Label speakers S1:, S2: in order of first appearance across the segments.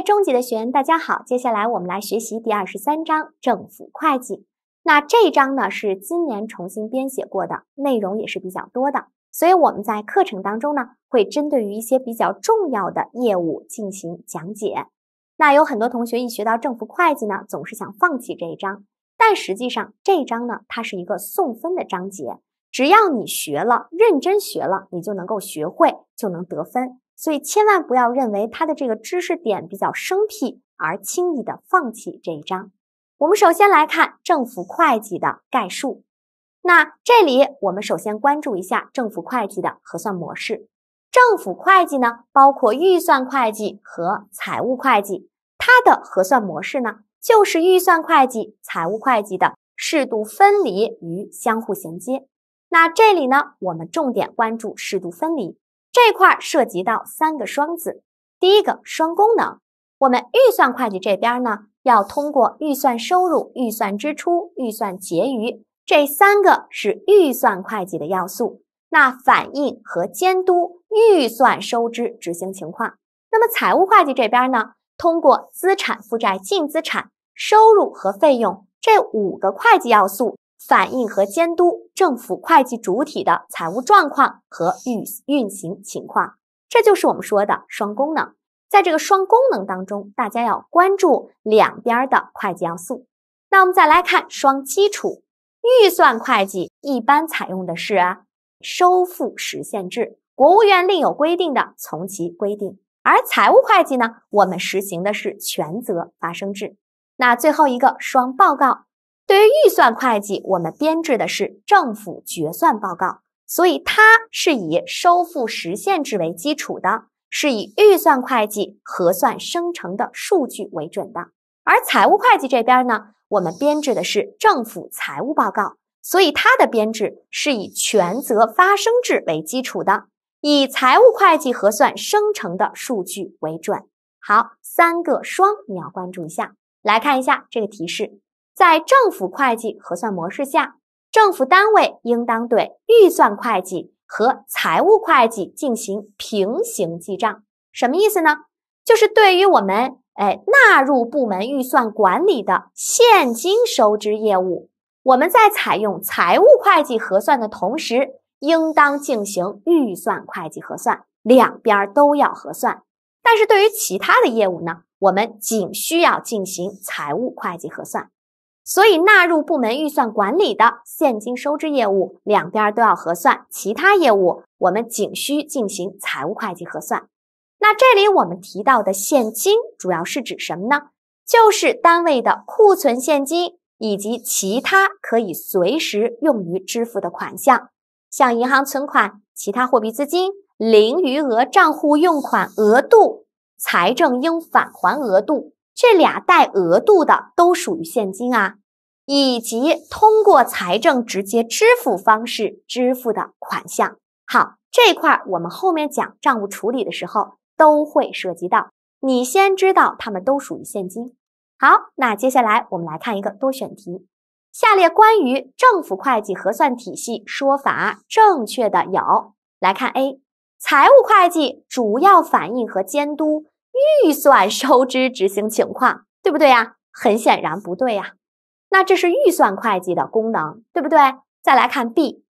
S1: 位中级的学员，大家好，接下来我们来学习第二十三章政府会计。那这一章呢是今年重新编写过的，内容也是比较多的，所以我们在课程当中呢会针对于一些比较重要的业务进行讲解。那有很多同学一学到政府会计呢，总是想放弃这一章，但实际上这一章呢它是一个送分的章节，只要你学了，认真学了，你就能够学会，就能得分。所以千万不要认为它的这个知识点比较生僻而轻易的放弃这一章。我们首先来看政府会计的概述。那这里我们首先关注一下政府会计的核算模式。政府会计呢，包括预算会计和财务会计，它的核算模式呢，就是预算会计、财务会计的适度分离与相互衔接。那这里呢，我们重点关注适度分离。这块涉及到三个双字，第一个双功能，我们预算会计这边呢，要通过预算收入、预算支出、预算结余这三个是预算会计的要素，那反映和监督预算收支执行情况。那么财务会计这边呢，通过资产负债净资产、收入和费用这五个会计要素。反映和监督政府会计主体的财务状况和运运行情况，这就是我们说的双功能。在这个双功能当中，大家要关注两边的会计要素。那我们再来看双基础，预算会计一般采用的是收付实现制，国务院另有规定的从其规定。而财务会计呢，我们实行的是权责发生制。那最后一个双报告。对于预算会计，我们编制的是政府决算报告，所以它是以收付实现制为基础的，是以预算会计核算生成的数据为准的。而财务会计这边呢，我们编制的是政府财务报告，所以它的编制是以权责发生制为基础的，以财务会计核算生成的数据为准。好，三个双你要关注一下，来看一下这个提示。在政府会计核算模式下，政府单位应当对预算会计和财务会计进行平行记账。什么意思呢？就是对于我们哎纳入部门预算管理的现金收支业务，我们在采用财务会计核算的同时，应当进行预算会计核算，两边都要核算。但是对于其他的业务呢，我们仅需要进行财务会计核算。所以，纳入部门预算管理的现金收支业务，两边都要核算；其他业务，我们仅需进行财务会计核算。那这里我们提到的现金，主要是指什么呢？就是单位的库存现金以及其他可以随时用于支付的款项，像银行存款、其他货币资金、零余额账户用款额度、财政应返还额度。这俩带额度的都属于现金啊，以及通过财政直接支付方式支付的款项。好，这块儿我们后面讲账务处理的时候都会涉及到。你先知道它们都属于现金。好，那接下来我们来看一个多选题。下列关于政府会计核算体系说法正确的有，来看 A，财务会计主要反映和监督。预算收支执行情况对不对呀？很显然不对呀。那这是预算会计的功能，对不对？再来看 B，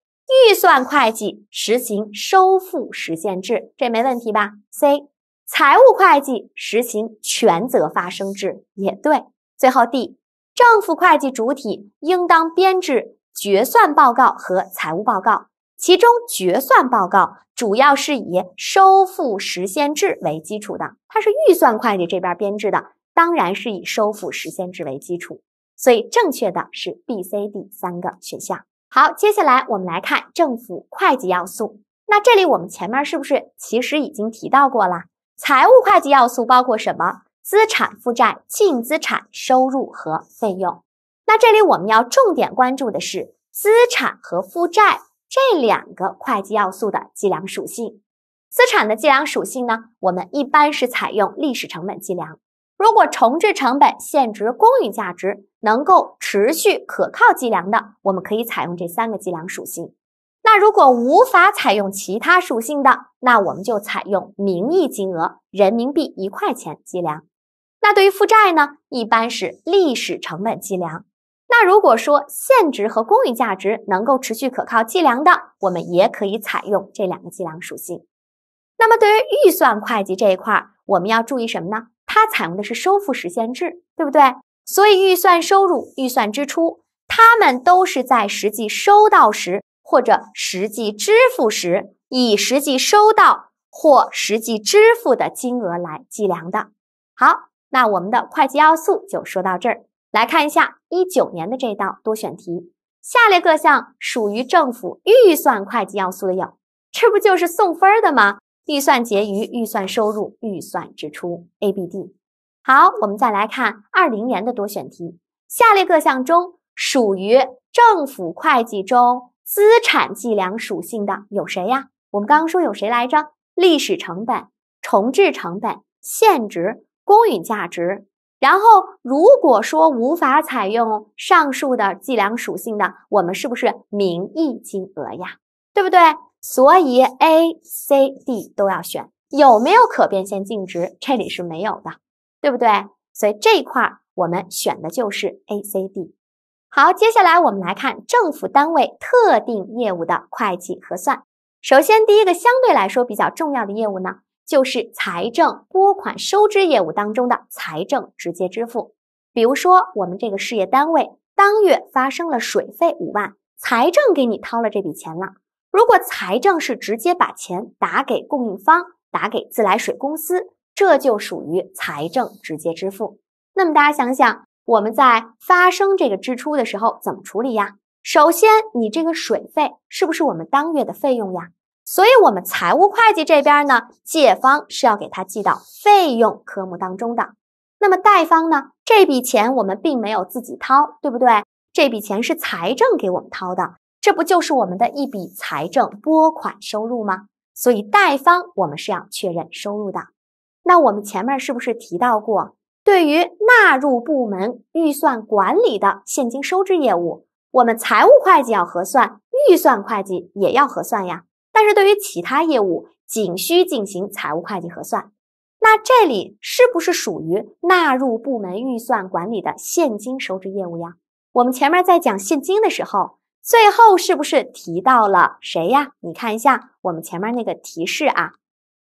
S1: 预算会计实行收付实现制，这没问题吧？C，财务会计实行权责发生制，也对。最后 D，政府会计主体应当编制决算报告和财务报告。其中决算报告主要是以收付实现制为基础的，它是预算会计这边编制的，当然是以收付实现制为基础。所以正确的是 B、C、D 三个选项。好，接下来我们来看政府会计要素。那这里我们前面是不是其实已经提到过了？财务会计要素包括什么？资产负债、净资产、收入和费用。那这里我们要重点关注的是资产和负债。这两个会计要素的计量属性，资产的计量属性呢，我们一般是采用历史成本计量。如果重置成本、现值公允价值能够持续可靠计量的，我们可以采用这三个计量属性。那如果无法采用其他属性的，那我们就采用名义金额人民币一块钱计量。那对于负债呢，一般是历史成本计量。那如果说现值和公允价值能够持续可靠计量的，我们也可以采用这两个计量属性。那么对于预算会计这一块，我们要注意什么呢？它采用的是收付实现制，对不对？所以预算收入、预算支出，它们都是在实际收到时或者实际支付时，以实际收到或实际支付的金额来计量的。好，那我们的会计要素就说到这儿。来看一下一九年的这道多选题，下列各项属于政府预算会计要素的有，这不就是送分的吗？预算结余、预算收入、预算支出 A、B、D。好，我们再来看二零年的多选题，下列各项中属于政府会计中资产计量属性的有谁呀？我们刚刚说有谁来着？历史成本、重置成本、现值、公允价值。然后，如果说无法采用上述的计量属性的，我们是不是名义金额呀？对不对？所以 A、C、D 都要选。有没有可变现净值？这里是没有的，对不对？所以这一块我们选的就是 A、C、D。好，接下来我们来看政府单位特定业务的会计核算。首先，第一个相对来说比较重要的业务呢？就是财政拨款收支业务当中的财政直接支付，比如说我们这个事业单位当月发生了水费五万，财政给你掏了这笔钱了。如果财政是直接把钱打给供应方，打给自来水公司，这就属于财政直接支付。那么大家想想，我们在发生这个支出的时候怎么处理呀？首先，你这个水费是不是我们当月的费用呀？所以，我们财务会计这边呢，借方是要给他记到费用科目当中的。那么贷方呢，这笔钱我们并没有自己掏，对不对？这笔钱是财政给我们掏的，这不就是我们的一笔财政拨款收入吗？所以，贷方我们是要确认收入的。那我们前面是不是提到过，对于纳入部门预算管理的现金收支业务，我们财务会计要核算，预算会计也要核算呀？但是对于其他业务，仅需进行财务会计核算。那这里是不是属于纳入部门预算管理的现金收支业务呀？我们前面在讲现金的时候，最后是不是提到了谁呀？你看一下我们前面那个提示啊。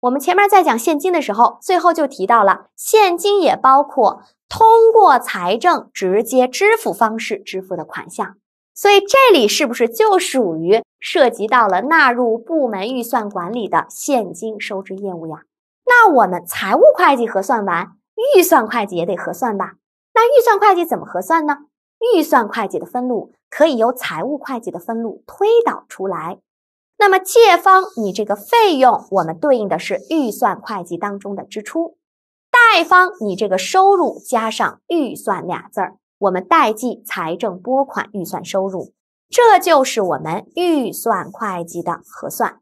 S1: 我们前面在讲现金的时候，最后就提到了现金也包括通过财政直接支付方式支付的款项。所以这里是不是就属于涉及到了纳入部门预算管理的现金收支业务呀？那我们财务会计核算完，预算会计也得核算吧？那预算会计怎么核算呢？预算会计的分录可以由财务会计的分录推导出来。那么借方，你这个费用我们对应的是预算会计当中的支出；贷方，你这个收入加上预算俩字儿。我们代记财政拨款预算收入，这就是我们预算会计的核算。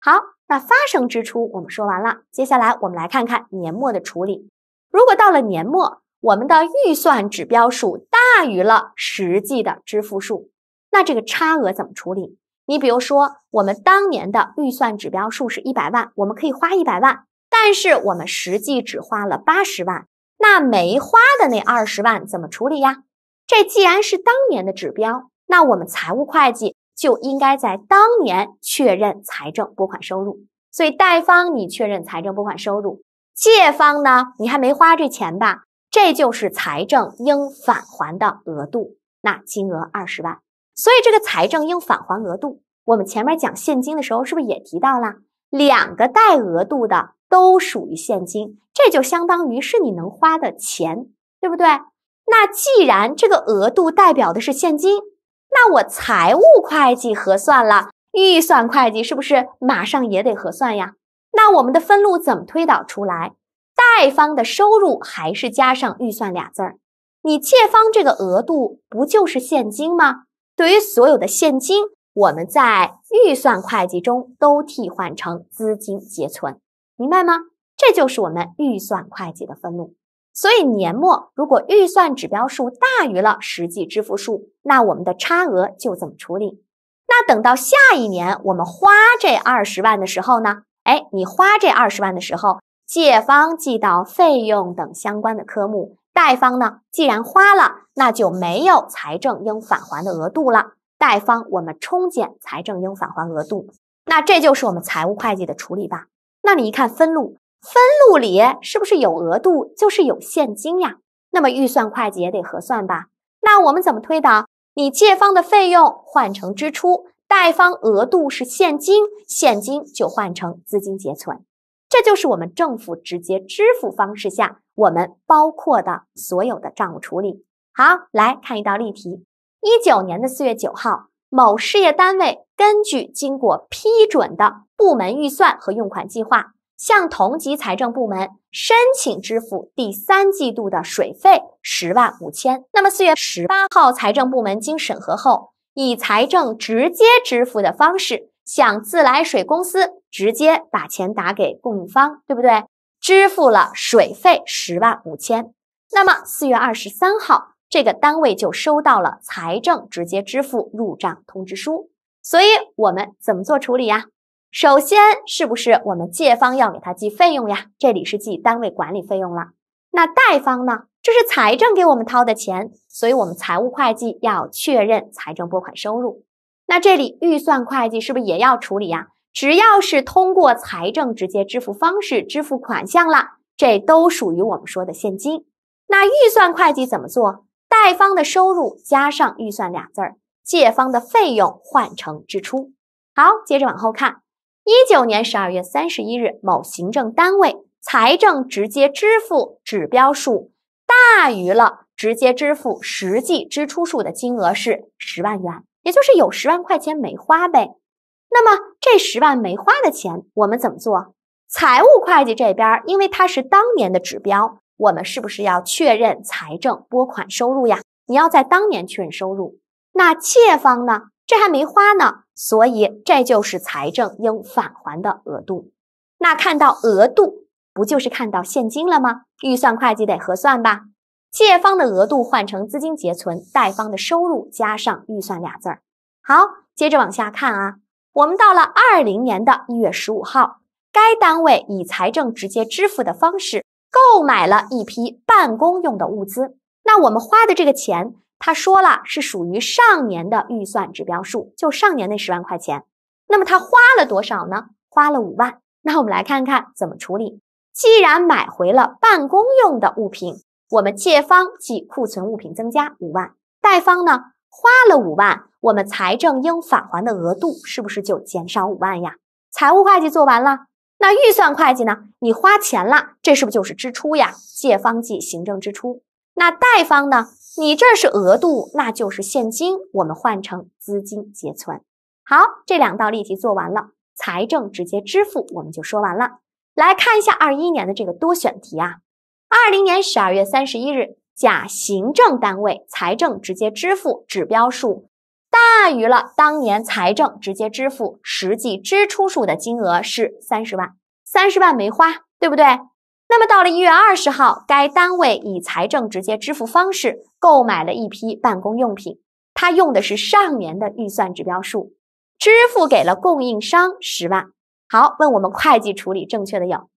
S1: 好，那发生支出我们说完了，接下来我们来看看年末的处理。如果到了年末，我们的预算指标数大于了实际的支付数，那这个差额怎么处理？你比如说，我们当年的预算指标数是一百万，我们可以花一百万，但是我们实际只花了八十万。那没花的那二十万怎么处理呀？这既然是当年的指标，那我们财务会计就应该在当年确认财政拨款收入。所以贷方你确认财政拨款收入，借方呢你还没花这钱吧？这就是财政应返还的额度，那金额二十万。所以这个财政应返还额度，我们前面讲现金的时候是不是也提到了两个带额度的？都属于现金，这就相当于是你能花的钱，对不对？那既然这个额度代表的是现金，那我财务会计核算了，预算会计是不是马上也得核算呀？那我们的分录怎么推导出来？贷方的收入还是加上预算俩字儿，你借方这个额度不就是现金吗？对于所有的现金，我们在预算会计中都替换成资金结存。明白吗？这就是我们预算会计的分录。所以年末如果预算指标数大于了实际支付数，那我们的差额就怎么处理？那等到下一年我们花这二十万的时候呢？哎，你花这二十万的时候，借方记到费用等相关的科目，贷方呢既然花了，那就没有财政应返还的额度了。贷方我们冲减财政应返还额度，那这就是我们财务会计的处理吧？那你一看分录，分录里是不是有额度就是有现金呀？那么预算会计也得核算吧？那我们怎么推导？你借方的费用换成支出，贷方额度是现金，现金就换成资金结存，这就是我们政府直接支付方式下我们包括的所有的账务处理。好，来看一道例题。一九年的四月九号，某事业单位根据经过批准的部门预算和用款计划，向同级财政部门申请支付第三季度的水费十万五千。那么四月十八号，财政部门经审核后，以财政直接支付的方式，向自来水公司直接把钱打给供应方，对不对？支付了水费十万五千。那么四月二十三号。这个单位就收到了财政直接支付入账通知书，所以我们怎么做处理呀？首先，是不是我们借方要给他记费用呀？这里是记单位管理费用了。那贷方呢？这是财政给我们掏的钱，所以我们财务会计要确认财政拨款收入。那这里预算会计是不是也要处理呀？只要是通过财政直接支付方式支付款项了，这都属于我们说的现金。那预算会计怎么做？贷方的收入加上预算俩字儿，借方的费用换成支出。好，接着往后看，一九年十二月三十一日，某行政单位财政直接支付指标数大于了直接支付实际支出数的金额是十万元，也就是有十万块钱没花呗。那么这十万没花的钱，我们怎么做？财务会计这边，因为它是当年的指标。我们是不是要确认财政拨款收入呀？你要在当年确认收入。那借方呢？这还没花呢，所以这就是财政应返还的额度。那看到额度，不就是看到现金了吗？预算会计得核算吧。借方的额度换成资金结存，贷方的收入加上预算俩字儿。好，接着往下看啊。我们到了二零年的一月十五号，该单位以财政直接支付的方式。购买了一批办公用的物资，那我们花的这个钱，他说了是属于上年的预算指标数，就上年那十万块钱。那么他花了多少呢？花了五万。那我们来看看怎么处理。既然买回了办公用的物品，我们借方记库存物品增加五万，贷方呢花了五万，我们财政应返还的额度是不是就减少五万呀？财务会计做完了。那预算会计呢？你花钱了，这是不是就是支出呀？借方记行政支出。那贷方呢？你这是额度，那就是现金，我们换成资金结存。好，这两道例题做完了，财政直接支付我们就说完了。来看一下二一年的这个多选题啊。二零年十二月三十一日，甲行政单位财政直接支付指标数。大于了当年财政直接支付实际支出数的金额是三十万，三十万没花，对不对？那么到了一月二十号，该单位以财政直接支付方式购买了一批办公用品，他用的是上年的预算指标数，支付给了供应商十万。好，问我们会计处理正确的有，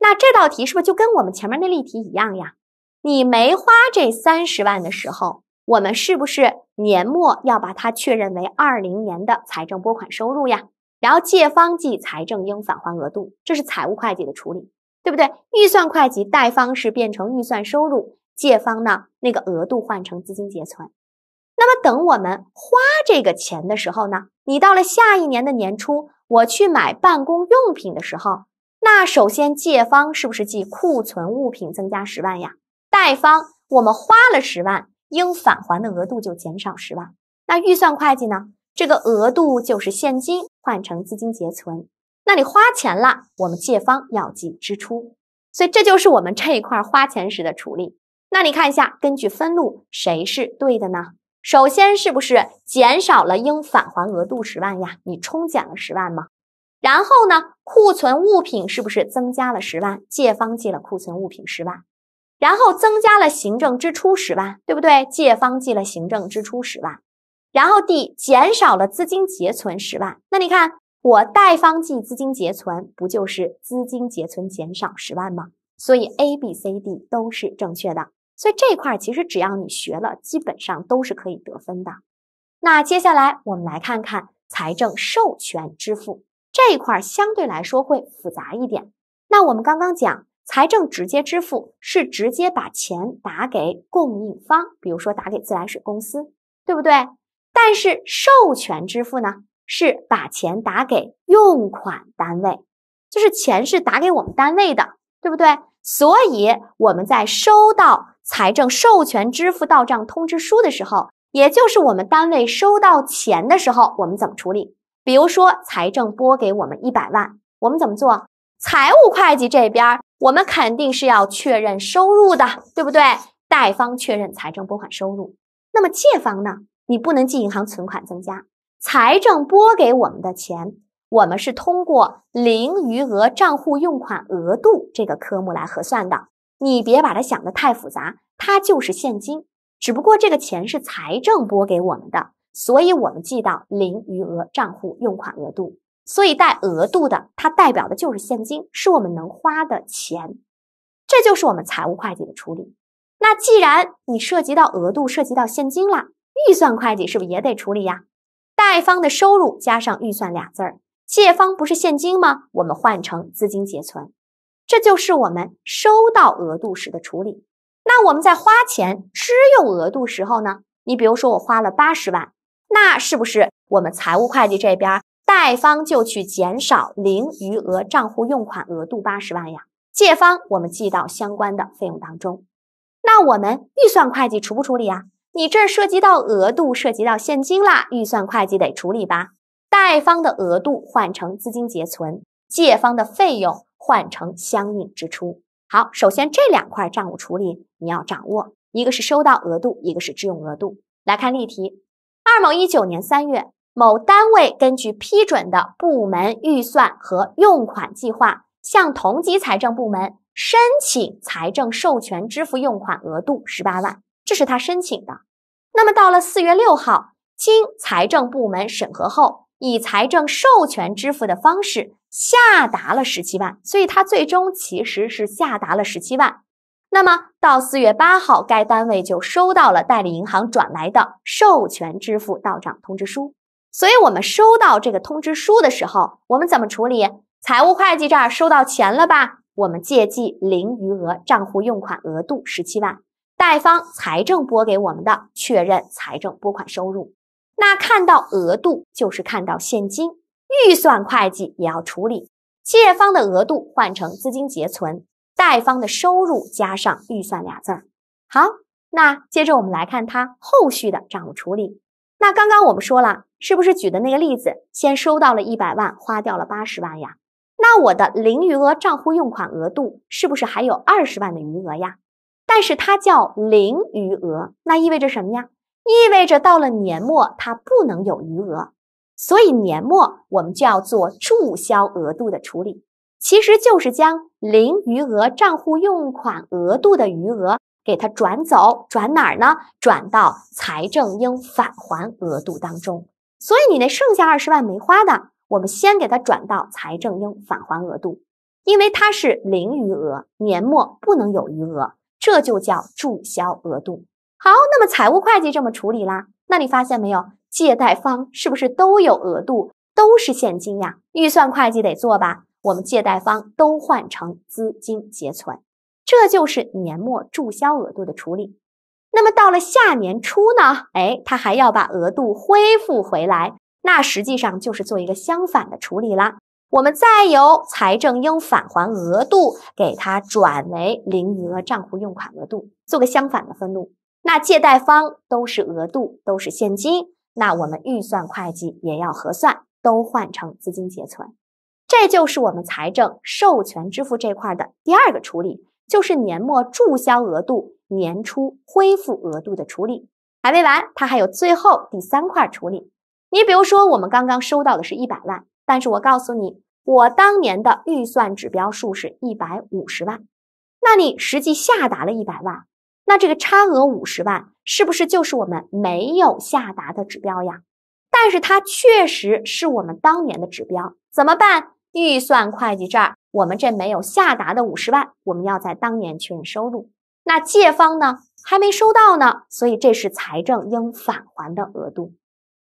S1: 那这道题是不是就跟我们前面那例题一样呀？你没花这三十万的时候。我们是不是年末要把它确认为二零年的财政拨款收入呀？然后借方记财政应返还额度，这是财务会计的处理，对不对？预算会计贷方是变成预算收入，借方呢那个额度换成资金结存。那么等我们花这个钱的时候呢，你到了下一年的年初，我去买办公用品的时候，那首先借方是不是记库存物品增加十万呀？贷方我们花了十万。应返还的额度就减少十万，那预算会计呢？这个额度就是现金换成资金结存。那你花钱了，我们借方要记支出，所以这就是我们这一块花钱时的处理。那你看一下，根据分录，谁是对的呢？首先是不是减少了应返还额度十万呀？你冲减了十万吗？然后呢，库存物品是不是增加了十万？借方记了库存物品十万。然后增加了行政支出十万，对不对？借方记了行政支出十万，然后 D 减少了资金结存十万。那你看我贷方记资金结存，不就是资金结存减少十万吗？所以 A、B、C、D 都是正确的。所以这块其实只要你学了，基本上都是可以得分的。那接下来我们来看看财政授权支付这一块，相对来说会复杂一点。那我们刚刚讲，财政直接支付是直接把钱打给供应方，比如说打给自来水公司，对不对？但是授权支付呢，是把钱打给用款单位，就是钱是打给我们单位的，对不对？所以我们在收到财政授权支付到账通知书的时候，也就是我们单位收到钱的时候，我们怎么处理？比如说财政拨给我们一百万，我们怎么做？财务会计这边，我们肯定是要确认收入的，对不对？贷方确认财政拨款收入，那么借方呢？你不能记银行存款增加，财政拨给我们的钱。我们是通过零余额账户用款额度这个科目来核算的，你别把它想的太复杂，它就是现金，只不过这个钱是财政拨给我们的，所以我们记到零余额账户用款额度，所以带额度的，它代表的就是现金，是我们能花的钱，这就是我们财务会计的处理。那既然你涉及到额度，涉及到现金了，预算会计是不是也得处理呀？贷方的收入加上预算俩字儿。借方不是现金吗？我们换成资金结存，这就是我们收到额度时的处理。那我们在花钱支用额度时候呢？你比如说我花了八十万，那是不是我们财务会计这边贷方就去减少零余额账户用款额度八十万呀？借方我们记到相关的费用当中。那我们预算会计处不处理啊？你这儿涉及到额度，涉及到现金啦，预算会计得处理吧？贷方的额度换成资金结存，借方的费用换成相应支出。好，首先这两块账务处理你要掌握，一个是收到额度，一个是支用额度。来看例题：二某一九年三月，某单位根据批准的部门预算和用款计划，向同级财政部门申请财政授权支付用款额度十八万，这是他申请的。那么到了四月六号，经财政部门审核后。以财政授权支付的方式下达了十七万，所以他最终其实是下达了十七万。那么到四月八号，该单位就收到了代理银行转来的授权支付到账通知书。所以，我们收到这个通知书的时候，我们怎么处理？财务会计这儿收到钱了吧？我们借记零余额账户用款额度十七万，贷方财政拨给我们的，确认财政拨款收入。那看到额度就是看到现金，预算会计也要处理，借方的额度换成资金结存，贷方的收入加上预算俩字儿。好，那接着我们来看它后续的账务处理。那刚刚我们说了，是不是举的那个例子，先收到了一百万，花掉了八十万呀？那我的零余额账户用款额度是不是还有二十万的余额呀？但是它叫零余额，那意味着什么呀？意味着到了年末，它不能有余额，所以年末我们就要做注销额度的处理，其实就是将零余额账户用款额度的余额给它转走，转哪儿呢？转到财政应返还额度当中。所以你那剩下二十万没花的，我们先给它转到财政应返还额度，因为它是零余额，年末不能有余额，这就叫注销额度。好，那么财务会计这么处理啦？那你发现没有，借贷方是不是都有额度，都是现金呀？预算会计得做吧？我们借贷方都换成资金结存，这就是年末注销额度的处理。那么到了下年初呢？哎，他还要把额度恢复回来，那实际上就是做一个相反的处理啦。我们再由财政应返还额度给它转为零余额账户用款额度，做个相反的分录。那借贷方都是额度，都是现金，那我们预算会计也要核算，都换成资金结存。这就是我们财政授权支付这块的第二个处理，就是年末注销额度，年初恢复额度的处理。还没完，它还有最后第三块处理。你比如说，我们刚刚收到的是一百万，但是我告诉你，我当年的预算指标数是一百五十万，那你实际下达了一百万。那这个差额五十万是不是就是我们没有下达的指标呀？但是它确实是我们当年的指标，怎么办？预算会计这儿，我们这没有下达的五十万，我们要在当年确认收入。那借方呢，还没收到呢，所以这是财政应返还的额度。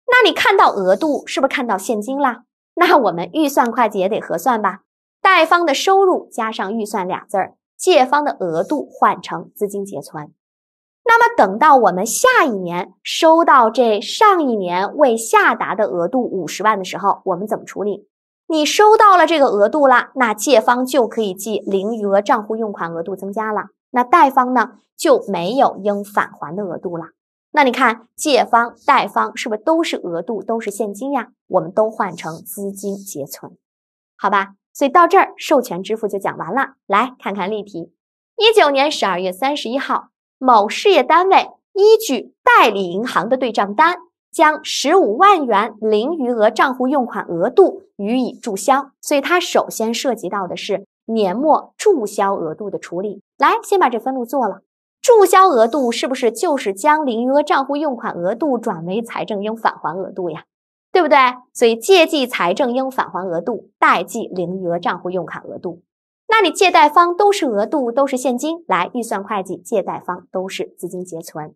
S1: 那你看到额度，是不是看到现金啦？那我们预算会计也得核算吧？贷方的收入加上预算俩字儿，借方的额度换成资金结存。那么等到我们下一年收到这上一年未下达的额度五十万的时候，我们怎么处理？你收到了这个额度了，那借方就可以记零余额账户用款额度增加了，那贷方呢就没有应返还的额度了。那你看，借方、贷方是不是都是额度，都是现金呀？我们都换成资金结存，好吧？所以到这儿授权支付就讲完了。来看看例题：一九年十二月三十一号。某事业单位依据代理银行的对账单，将十五万元零余额账户用款额度予以注销，所以它首先涉及到的是年末注销额度的处理。来，先把这分录做了。注销额度是不是就是将零余额账户用款额度转为财政应返还额度呀？对不对？所以借记财政应返还额度，代记零余额账户用款额度。那你借贷方都是额度，都是现金，来预算会计，借贷方都是资金结存。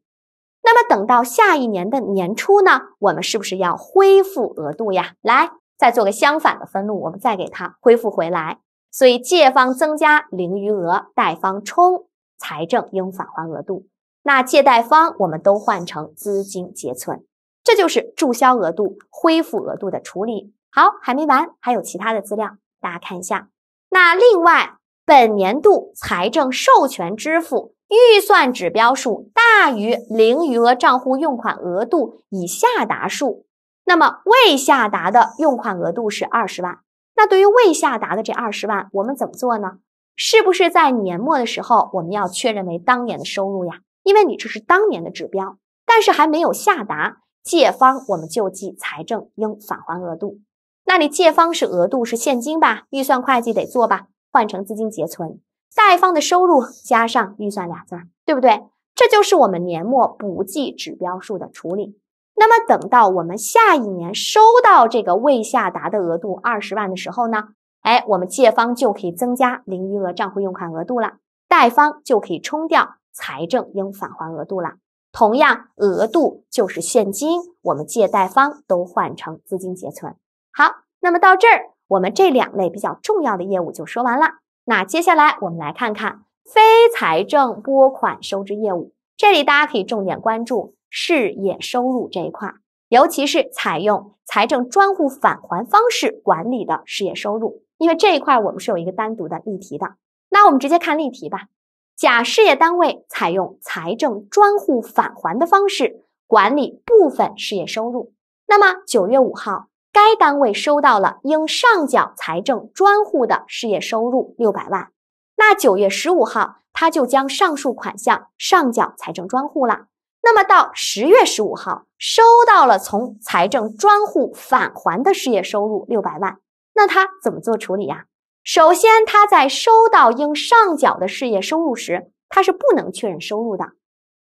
S1: 那么等到下一年的年初呢，我们是不是要恢复额度呀？来，再做个相反的分录，我们再给它恢复回来。所以借方增加零余额，贷方冲财政应返还额度。那借贷方我们都换成资金结存，这就是注销额度、恢复额度的处理。好，还没完，还有其他的资料，大家看一下。那另外，本年度财政授权支付预算指标数大于零余额账户用款额度已下达数，那么未下达的用款额度是二十万。那对于未下达的这二十万，我们怎么做呢？是不是在年末的时候我们要确认为当年的收入呀？因为你这是当年的指标，但是还没有下达，借方我们就记财政应返还额度。那你借方是额度是现金吧？预算会计得做吧？换成资金结存。贷方的收入加上预算俩字儿，对不对？这就是我们年末补记指标数的处理。那么等到我们下一年收到这个未下达的额度二十万的时候呢？哎，我们借方就可以增加零余额账户用款额度了，贷方就可以冲掉财政应返还额度了。同样，额度就是现金，我们借贷方都换成资金结存。好，那么到这儿，我们这两类比较重要的业务就说完了。那接下来我们来看看非财政拨款收支业务，这里大家可以重点关注事业收入这一块，尤其是采用财政专户返还方式管理的事业收入，因为这一块我们是有一个单独的例题的。那我们直接看例题吧。甲事业单位采用财政专户返还的方式管理部分事业收入，那么九月五号。该单位收到了应上缴财政专户的事业收入六百万，那九月十五号他就将上述款项上缴财政专户了。那么到十月十五号收到了从财政专户返还的事业收入六百万，那他怎么做处理呀？首先他在收到应上缴的事业收入时，他是不能确认收入的。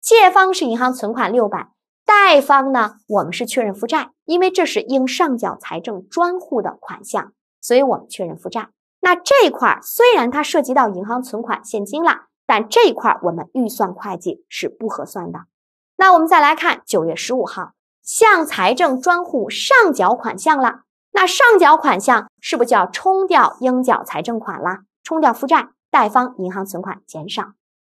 S1: 借方是银行存款六百。贷方呢，我们是确认负债，因为这是应上缴财政专户的款项，所以我们确认负债。那这一块虽然它涉及到银行存款现金了，但这一块我们预算会计是不合算的。那我们再来看九月十五号向财政专户上缴款项了，那上缴款项是不是就要冲掉应缴财政款了？冲掉负债，贷方银行存款减少。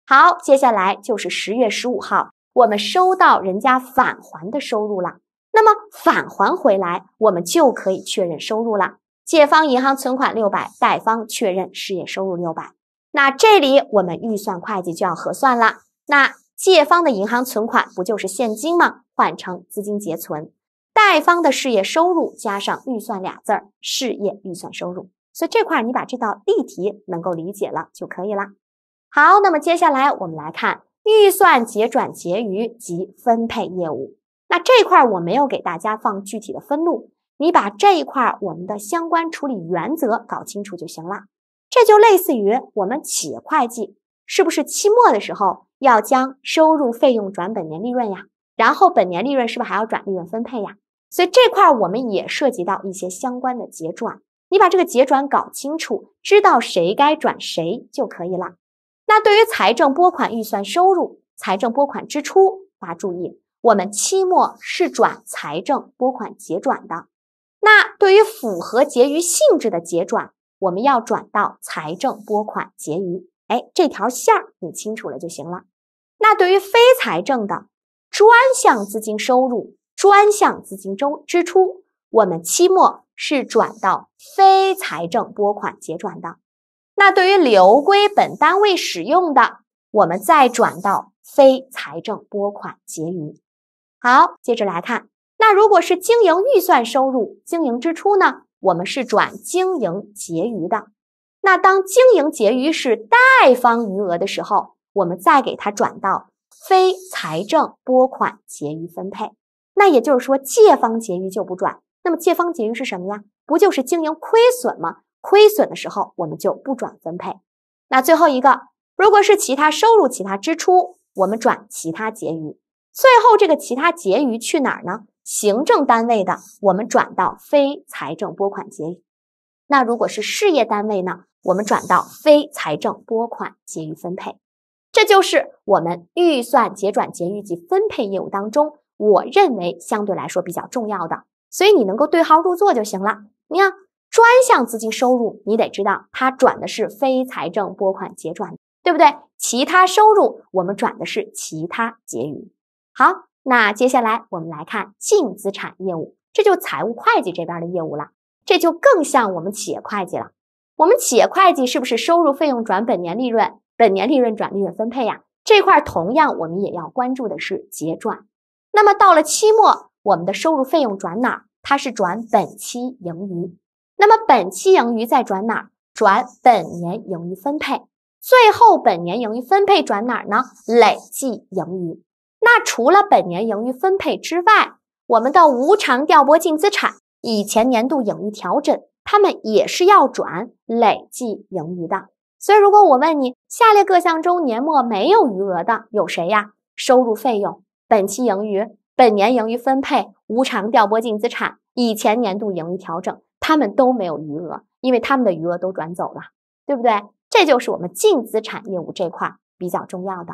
S1: 好，接下来就是十月十五号。我们收到人家返还的收入了，那么返还回来，我们就可以确认收入了。借方银行存款六百，贷方确认事业收入六百，那这里我们预算会计就要核算了。那借方的银行存款不就是现金吗？换成资金结存，贷方的事业收入加上预算俩字儿，事业预算收入。所以这块你把这道例题能够理解了就可以了。好，那么接下来我们来看。预算结转结余及分配业务，那这块我没有给大家放具体的分录，你把这一块我们的相关处理原则搞清楚就行了。这就类似于我们企业会计，是不是期末的时候要将收入费用转本年利润呀？然后本年利润是不是还要转利润分配呀？所以这块我们也涉及到一些相关的结转。你把这个结转搞清楚，知道谁该转谁就可以了。那对于财政拨款预算收入、财政拨款支出，大家注意，我们期末是转财政拨款结转的。那对于符合结余性质的结转，我们要转到财政拨款结余。哎，这条线儿你清楚了就行了。那对于非财政的专项资金收入、专项资金中支出，我们期末是转到非财政拨款结转的。那对于留归本单位使用的，我们再转到非财政拨款结余。好，接着来看，那如果是经营预算收入、经营支出呢？我们是转经营结余的。那当经营结余是贷方余额的时候，我们再给它转到非财政拨款结余分配。那也就是说，借方结余就不转。那么借方结余是什么呀？不就是经营亏损吗？亏损的时候，我们就不转分配。那最后一个，如果是其他收入、其他支出，我们转其他结余。最后这个其他结余去哪儿呢？行政单位的，我们转到非财政拨款结余。那如果是事业单位呢？我们转到非财政拨款结余分配。这就是我们预算结转结余及分配业务当中，我认为相对来说比较重要的。所以你能够对号入座就行了。你看，专项资金收入，你得知道它转的是非财政拨款结转，对不对？其他收入我们转的是其他结余。好，那接下来我们来看净资产业务，这就财务会计这边的业务了。这就更像我们企业会计了。我们企业会计是不是收入费用转本年利润，本年利润转利润分配呀？这块同样我们也要关注的是结转。那么到了期末，我们的收入费用转哪？它是转本期盈余。那么本期盈余再转哪？转本年盈余分配。最后本年盈余分配转哪儿呢？累计盈余。那除了本年盈余分配之外，我们的无偿调拨净资产、以前年度盈余调整，它们也是要转累计盈余的。所以，如果我问你，下列各项中年末没有余额的有谁呀？收入费用、本期盈余、本年盈余分配、无偿调拨净资产、以前年度盈余调整，他们都没有余额，因为他们的余额都转走了，对不对？这就是我们净资产业务这块比较重要的。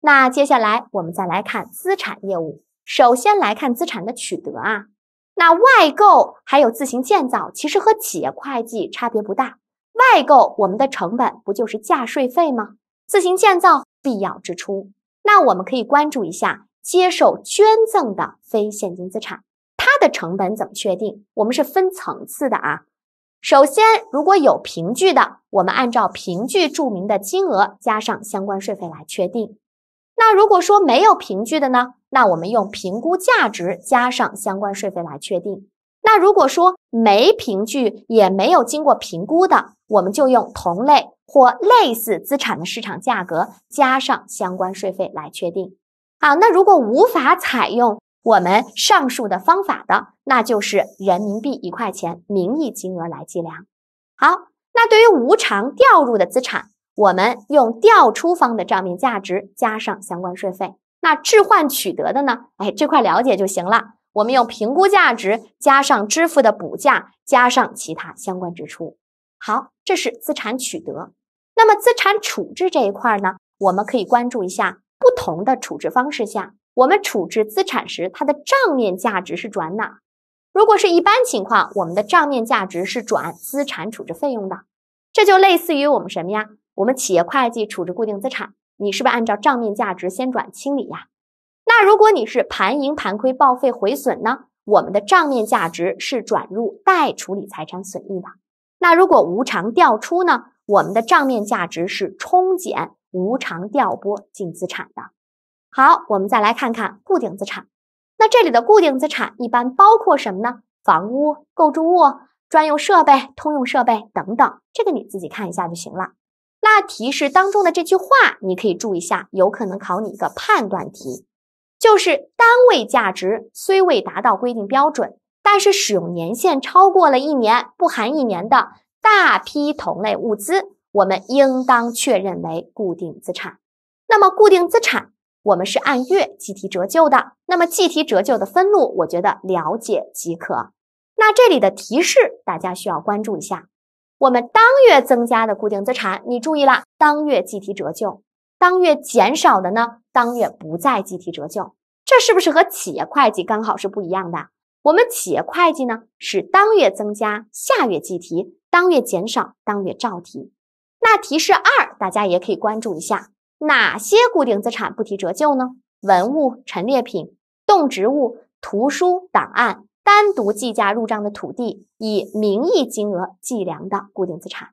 S1: 那接下来我们再来看资产业务。首先来看资产的取得啊，那外购还有自行建造，其实和企业会计差别不大。外购我们的成本不就是价税费吗？自行建造必要支出。那我们可以关注一下接受捐赠的非现金资产，它的成本怎么确定？我们是分层次的啊。首先，如果有凭据的，我们按照凭据注明的金额加上相关税费来确定。那如果说没有凭据的呢？那我们用评估价值加上相关税费来确定。那如果说没凭据也没有经过评估的，我们就用同类或类似资产的市场价格加上相关税费来确定。好，那如果无法采用我们上述的方法的，那就是人民币一块钱名义金额来计量。好，那对于无偿调入的资产。我们用调出方的账面价值加上相关税费，那置换取得的呢？哎，这块了解就行了。我们用评估价值加上支付的补价加上其他相关支出。好，这是资产取得。那么资产处置这一块呢？我们可以关注一下不同的处置方式下，我们处置资产时它的账面价值是转哪？如果是一般情况，我们的账面价值是转资产处置费用的，这就类似于我们什么呀？我们企业会计处置固定资产，你是不是按照账面价值先转清理呀？那如果你是盘盈盘亏报废毁损呢？我们的账面价值是转入待处理财产损益的。那如果无偿调出呢？我们的账面价值是冲减无偿调拨净资产的。好，我们再来看看固定资产。那这里的固定资产一般包括什么呢？房屋、构筑物、专用设备、通用设备等等，这个你自己看一下就行了。那提示当中的这句话，你可以注意一下，有可能考你一个判断题，就是单位价值虽未达到规定标准，但是使用年限超过了一年（不含一年）的大批同类物资，我们应当确认为固定资产。那么固定资产我们是按月计提折旧的。那么计提折旧的分录，我觉得了解即可。那这里的提示大家需要关注一下，我们当月增加的固定资产，你注意了，当月计提折旧；当月减少的呢，当月不再计提折旧。这是不是和企业会计刚好是不一样的？我们企业会计呢是当月增加，下月计提；当月减少，当月照提。那提示二，大家也可以关注一下，哪些固定资产不提折旧呢？文物、陈列品、动植物、图书档案。单独计价入账的土地，以名义金额计量的固定资产。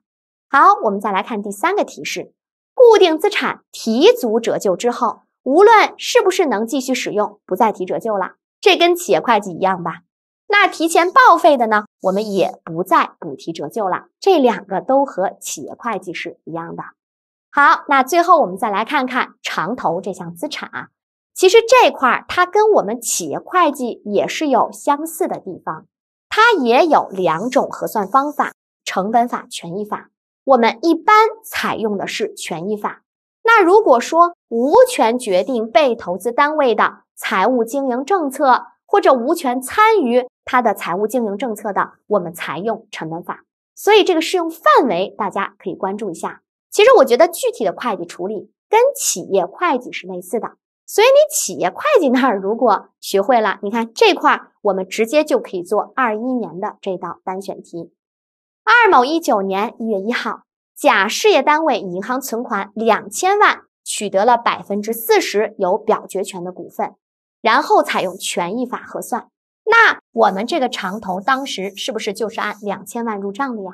S1: 好，我们再来看第三个提示：固定资产提足折旧之后，无论是不是能继续使用，不再提折旧了。这跟企业会计一样吧？那提前报废的呢，我们也不再补提折旧了。这两个都和企业会计是一样的。好，那最后我们再来看看长投这项资产啊。其实这块儿它跟我们企业会计也是有相似的地方，它也有两种核算方法：成本法、权益法。我们一般采用的是权益法。那如果说无权决定被投资单位的财务经营政策，或者无权参与它的财务经营政策的，我们采用成本法。所以这个适用范围大家可以关注一下。其实我觉得具体的会计处理跟企业会计是类似的。所以你企业会计那儿如果学会了，你看这块儿我们直接就可以做二一年的这道单选题。二某一九年一月一号，甲事业单位银行存款两千万，取得了百分之四十有表决权的股份，然后采用权益法核算。那我们这个长投当时是不是就是按两千万入账的呀？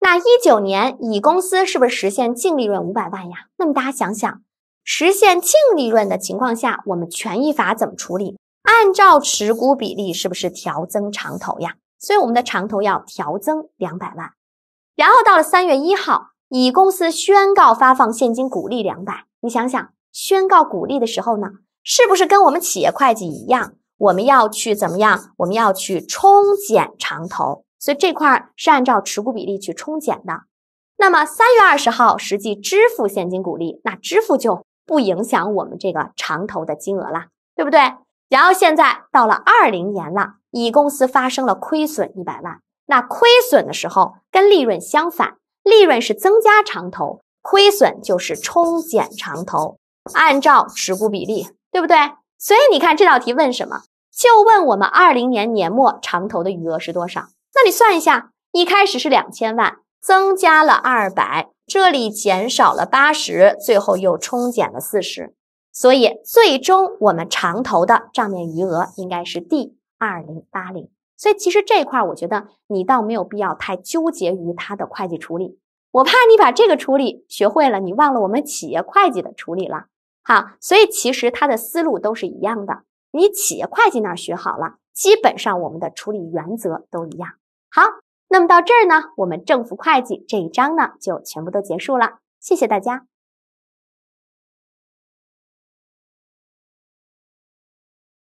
S1: 那一九年乙公司是不是实现净利润五百万呀？那么大家想想。实现净利润的情况下，我们权益法怎么处理？按照持股比例是不是调增长投呀？所以我们的长投要调增两百万。然后到了三月一号，乙公司宣告发放现金股利两百。你想想，宣告股利的时候呢，是不是跟我们企业会计一样？我们要去怎么样？我们要去冲减长投，所以这块是按照持股比例去冲减的。那么三月二十号实际支付现金股利，那支付就。不影响我们这个长投的金额了，对不对？然后现在到了二零年了，乙公司发生了亏损一百万，那亏损的时候跟利润相反，利润是增加长投，亏损就是冲减长投，按照持股比例，对不对？所以你看这道题问什么？就问我们二零年年末长投的余额是多少？那你算一下，一开始是两千万，增加了二百。这里减少了八十，最后又冲减了四十，所以最终我们长投的账面余额应该是 D 二零八零。所以其实这块我觉得你倒没有必要太纠结于它的会计处理，我怕你把这个处理学会了，你忘了我们企业会计的处理了。好，所以其实它的思路都是一样的，你企业会计那儿学好了，基本上我们的处理原则都一样。好。那么到这儿呢，我们政府会计这一章呢就全部都结束了。谢谢大家。